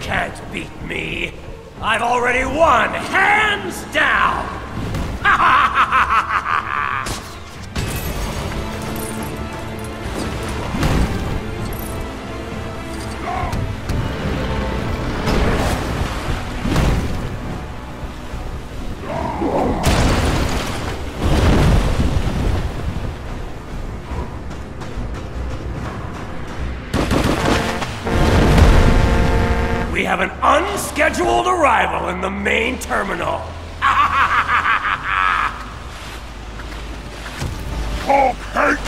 can't beat me. I've already won, hands down! We have an unscheduled arrival in the main terminal. Oh, Hulk hate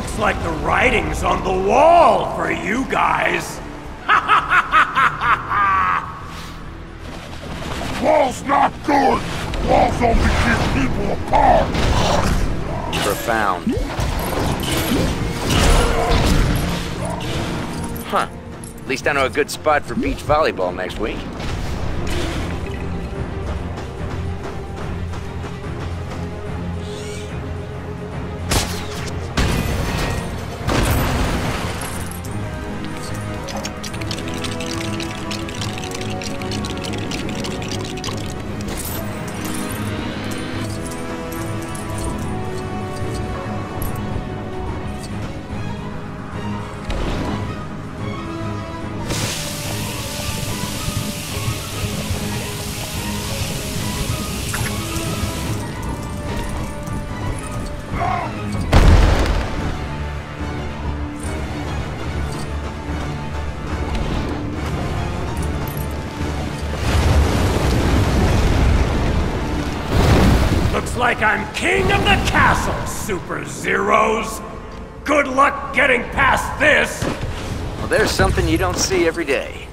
Looks like the writing's on the wall for you guys. Wall's not good! Walls only keep people apart! Profound. Huh. At least I know a good spot for beach volleyball next week. Looks like I'm king of the castle, Super Zeros. Good luck getting past this. Well, there's something you don't see every day.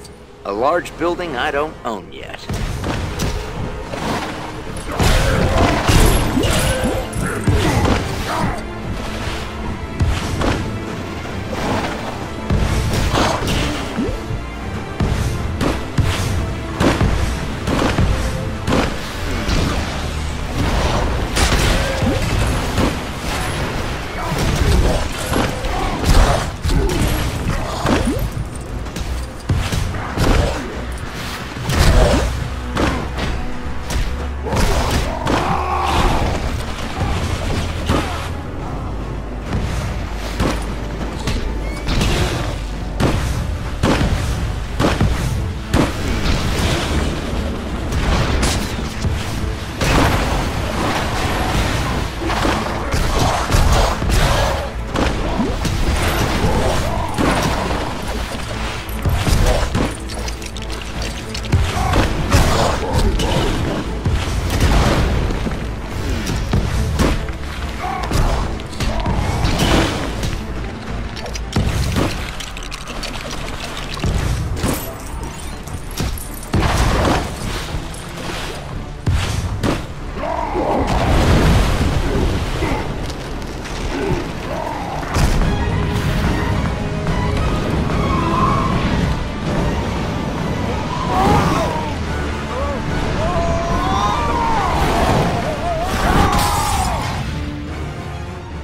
A large building I don't own yet.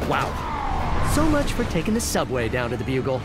Wow. So much for taking the subway down to the Bugle.